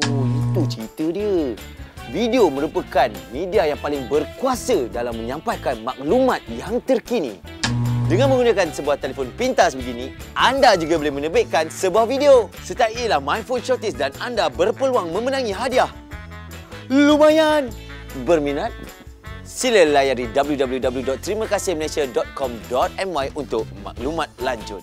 Oh, itu cerita dia. Video merupakan media yang paling berkuasa dalam menyampaikan maklumat yang terkini. Dengan menggunakan sebuah telefon pintas begini, anda juga boleh menerbitkan sebuah video. Sertailah mindful Shorties dan anda berpeluang memenangi hadiah. Lumayan! Berminat? Sila layari www.terimakasihmalaysia.com.my untuk maklumat lanjut.